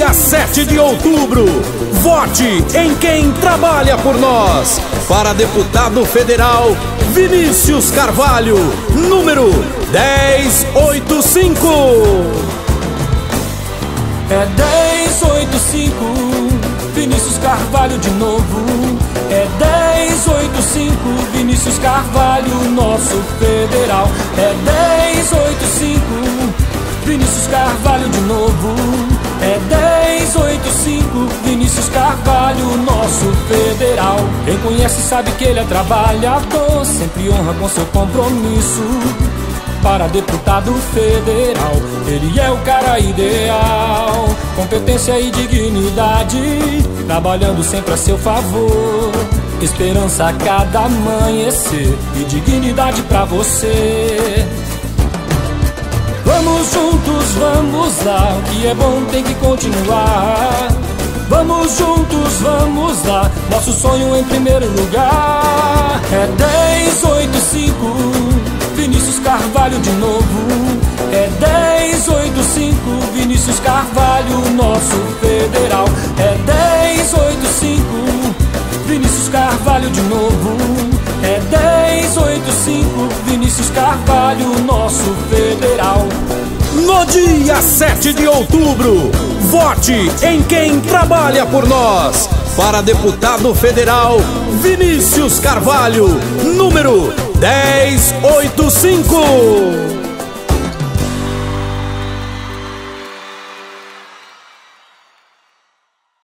Dia 7 de outubro, vote em quem trabalha por nós. Para deputado federal, Vinícius Carvalho, número 1085. É 1085, Vinícius Carvalho de novo. É 1085, Vinícius Carvalho, nosso federal. É 1085, Vinícius Carvalho de novo. 1085, Vinícius Carvalho, nosso federal. Quem conhece sabe que ele é trabalhador, sempre honra com seu compromisso. Para deputado federal, ele é o cara ideal. Competência e dignidade, trabalhando sempre a seu favor. Esperança a cada amanhecer e dignidade para você. Vamos juntos, vamos lá. O que é bom tem que continuar. Vamos juntos, vamos lá. Nosso sonho em primeiro lugar. É 1085, Vinícius Carvalho de novo. É 1085, Vinícius Carvalho, nosso federal. É 1085, Vinícius Carvalho de novo. É 1085, Vinícius Carvalho, nosso federal. No dia 7 de outubro, vote em quem trabalha por nós. Para deputado federal, Vinícius Carvalho, número 1085.